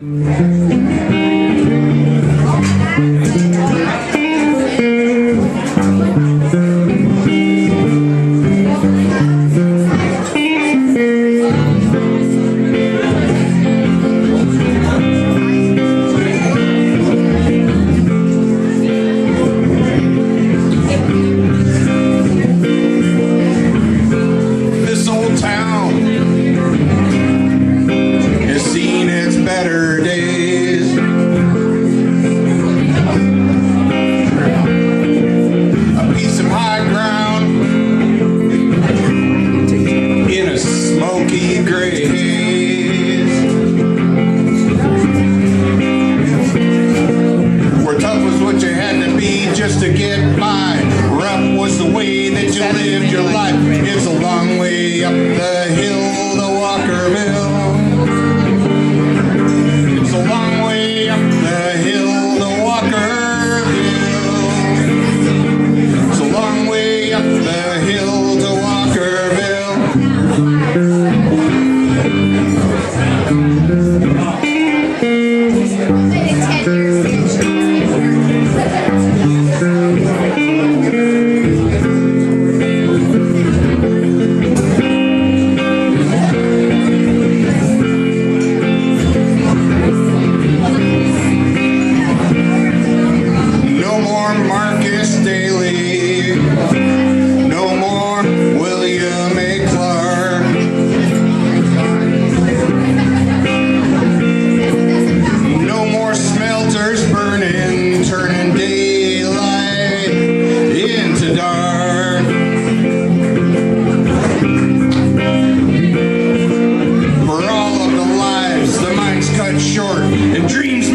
好。way. dreams